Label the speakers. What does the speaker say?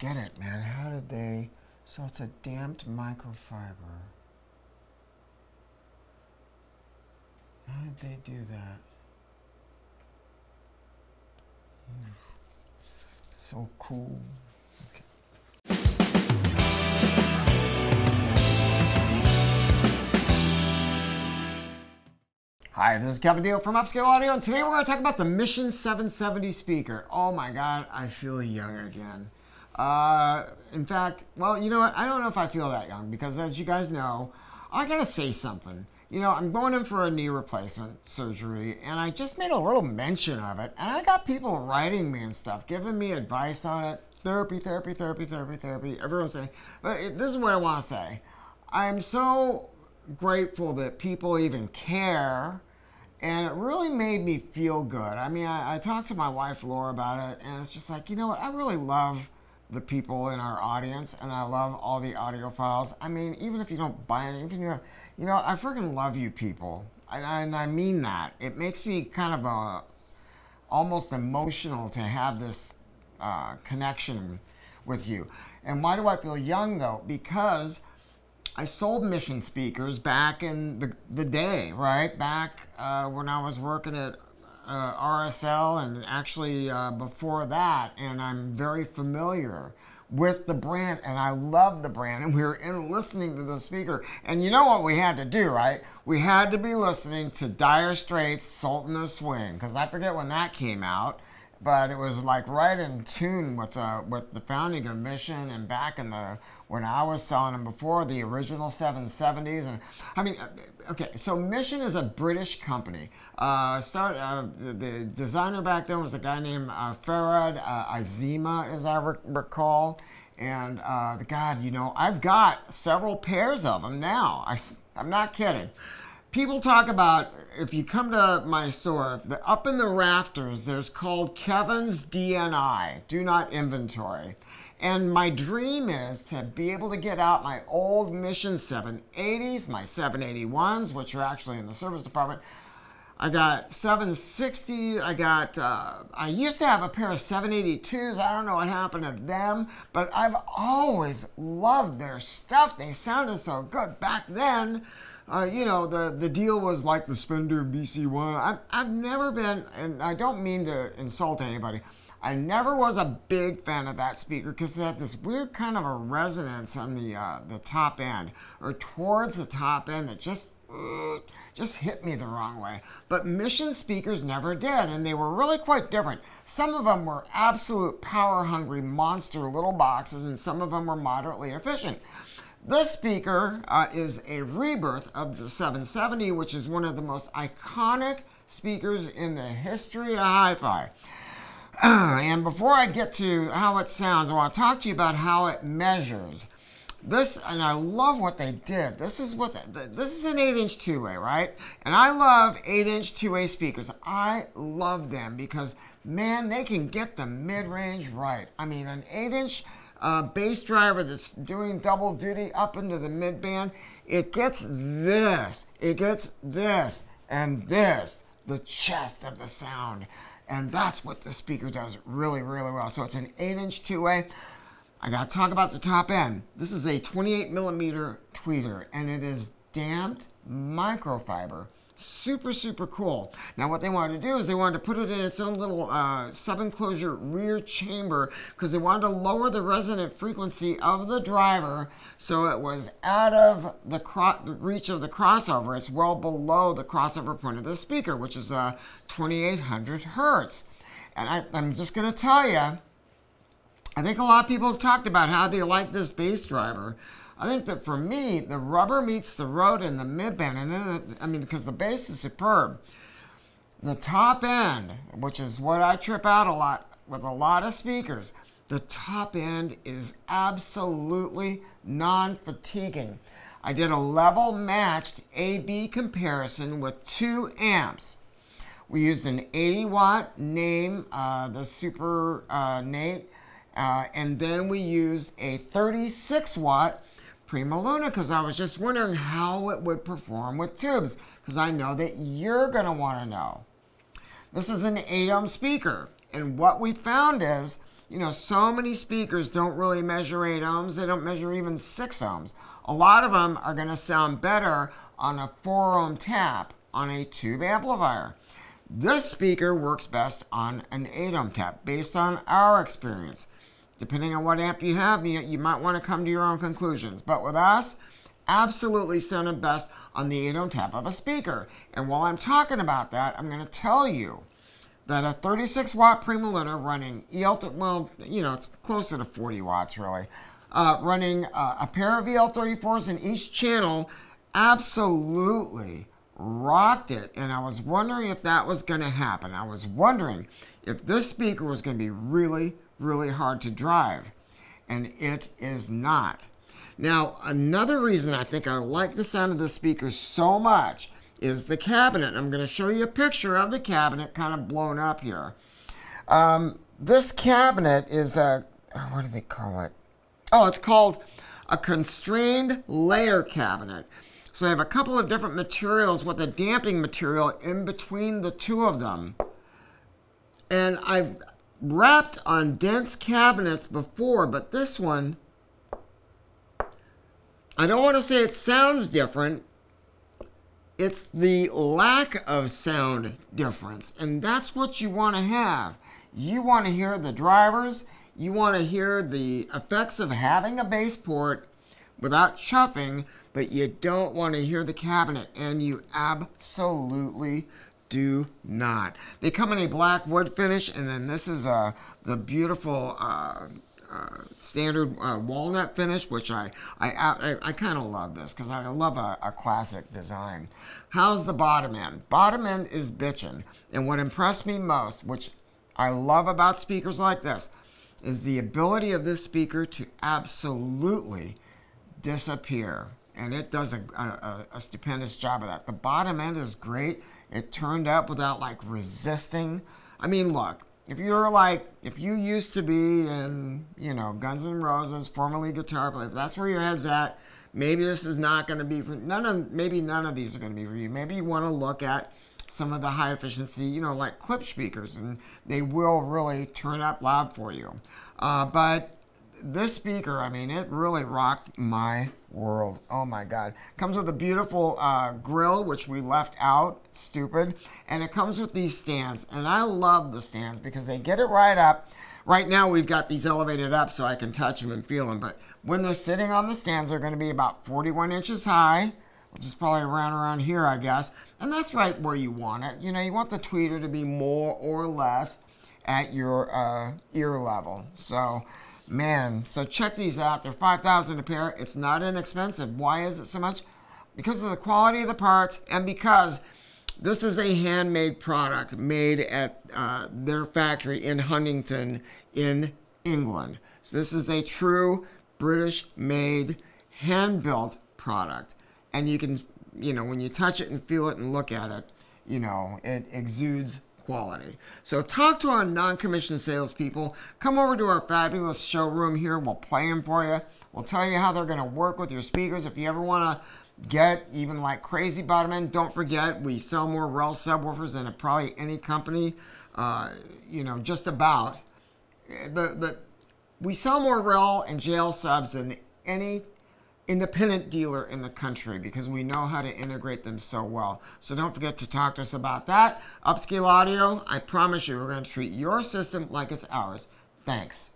Speaker 1: get it, man. How did they? So it's a damped microfiber. How did they do that? Hmm. So cool. Hi, this is Kevin Deal from Upscale Audio, and today we're going to talk about the Mission 770 speaker. Oh my God, I feel young again. Uh, in fact, well, you know what? I don't know if I feel that young because, as you guys know, I got to say something. You know, I'm going in for a knee replacement surgery, and I just made a little mention of it, and I got people writing me and stuff, giving me advice on it. Therapy, therapy, therapy, therapy, therapy. Everyone's saying, but it, this is what I want to say. I'm so grateful that people even care. And it really made me feel good. I mean, I, I, talked to my wife Laura about it, and it's just like, you know what? I really love the people in our audience, and I love all the audiophiles. I mean, even if you don't buy anything, you, you know, I freaking love you people, and I, and I mean that. It makes me kind of a, uh, almost emotional to have this uh, connection with you. And why do I feel young though? Because I sold mission speakers back in the, the day, right? Back uh, when I was working at uh, RSL and actually uh, before that, and I'm very familiar with the brand and I love the brand and we were in listening to the speaker. And you know what we had to do right? We had to be listening to Dire Straits Sultan of Swing because I forget when that came out but it was like right in tune with uh, with the founding of Mission and back in the when I was selling them before the original 770s and I mean uh, okay so Mission is a British company. Uh, start uh, the designer back then was a guy named uh, Farad uh, Azima as I recall and God you know I've got several pairs of them now. I, I'm not kidding people talk about if you come to my store, the, up in the rafters, there's called Kevin's DNI, do not inventory. And my dream is to be able to get out my old Mission 780s, my 781s, which are actually in the service department. I got 760. I got, uh, I used to have a pair of 782s. I don't know what happened to them, but I've always loved their stuff. They sounded so good back then uh, you know, the, the deal was like the Spendor BC1. I've, I've never been, and I don't mean to insult anybody, I never was a big fan of that speaker because it had this weird kind of a resonance on the uh, the top end or towards the top end that just uh, just hit me the wrong way. But Mission speakers never did, and they were really quite different. Some of them were absolute power hungry monster little boxes, and some of them were moderately efficient. This speaker uh, is a rebirth of the 770, which is one of the most iconic speakers in the history of hi-fi. and before I get to how it sounds, I want to talk to you about how it measures. This, and I love what they did. This is what, the, this is an 8-inch two-way, right? And I love 8-inch two-way speakers. I love them because, man, they can get the mid-range right. I mean, an 8-inch uh, bass driver that's doing double duty up into the mid band, it gets this, it gets this, and this, the chest of the sound. And that's what the speaker does really, really well. So it's an 8 inch two way. I got to talk about the top end. This is a 28 millimeter tweeter, and it is damped microfiber super, super cool. Now what they wanted to do is they wanted to put it in its own little uh, sub-enclosure rear chamber because they wanted to lower the resonant frequency of the driver so it was out of the, reach of the crossover. It's well below the crossover point of the speaker, which is uh, 2800 hertz. And I, I'm just going to tell you, I think a lot of people have talked about how they like this bass driver. I think that for me, the rubber meets the road in the midband, and then I mean because the bass is superb. The top end, which is what I trip out a lot with a lot of speakers, the top end is absolutely non-fatiguing. I did a level matched A-B comparison with two amps. We used an 80 watt Naim, uh, the Super uh, Nait, uh, and then we used a 36 watt PrimaLuna because I was just wondering how it would perform with tubes because I know that you're going to want to know. This is an 8 ohm speaker and what we found is you know, so many speakers don't really measure 8 ohms. They don't measure even 6 ohms. A lot of them are going to sound better on a 4 ohm tap on a tube amplifier. This speaker works best on an 8 ohm tap based on our experience. Depending on what amp you have, you, you might want to come to your own conclusions. But with us, absolutely sounded best on the 8 ohm tap of a speaker. And while I'm talking about that, I'm going to tell you that a 36 watt prima running EL, well, you know, it's closer to 40 watts really, uh, running uh, a pair of EL34s in each channel absolutely rocked it. And I was wondering if that was going to happen. I was wondering if this speaker was going to be really, really hard to drive. And it is not. Now, another reason I think I like the sound of the speaker so much is the cabinet. I'm going to show you a picture of the cabinet kind of blown up here. Um, this cabinet is a, what do they call it? Oh, it's called a constrained layer cabinet. So I have a couple of different materials with a damping material in between the two of them. And I've rapped on dense cabinets before, but this one, I don't want to say it sounds different. It's the lack of sound difference. And that's what you want to have. You want to hear the drivers. You want to hear the effects of having a bass port without chuffing, but you don't want to hear the cabinet. And you absolutely do not. They come in a black wood finish, and then this is uh, the beautiful uh, uh, standard uh, walnut finish, which I I, I, I kind of love this because I love a, a, classic design. How's the bottom end? Bottom end is bitchin'. And what impressed me most, which I love about speakers like this, is the ability of this speaker to absolutely disappear. And it does a, a, a stupendous job of that. The bottom end is great. It turned up without like resisting. I mean, look, if you're like, if you used to be in, you know, Guns N' Roses, formerly guitar player, if that's where your head's at, maybe this is not going to be for none of, maybe none of these are going to be for you. Maybe you want to look at some of the high efficiency, you know, like Klipsch speakers, and they will really turn up loud for you. Uh, but this speaker, I mean, it really rocked my world. Oh my God. Comes with a beautiful uh, grill, which we left out, stupid. And it comes with these stands. And I love the stands because they get it right up. Right now we've got these elevated up so I can touch them and feel them. But when they're sitting on the stands, they're going to be about 41 inches high, which is probably around around here, I guess. And that's right where you want it. You know, you want the tweeter to be more or less at your uh, ear level. So Man, so check these out. They're 5000 a pair. It's not inexpensive. Why is it so much? Because of the quality of the parts and because this is a handmade product made at uh, their factory in Huntingdon in England. So this is a true British made hand built product. And you can, you know, when you touch it and feel it and look at it, you know, it exudes quality. So talk to our non-commissioned salespeople. Come over to our fabulous showroom here. We'll play them for you. We'll tell you how they're going to work with your speakers. If you ever want to get even like crazy bottom end, don't forget we sell more REL subwoofers than probably any company, uh, you know, just about. The, the, we sell more REL and JL subs than any independent dealer in the country because we know how to integrate them so well. So don't forget to talk to us about that. Upscale Audio, I promise you we're going to treat your system like it's ours. Thanks.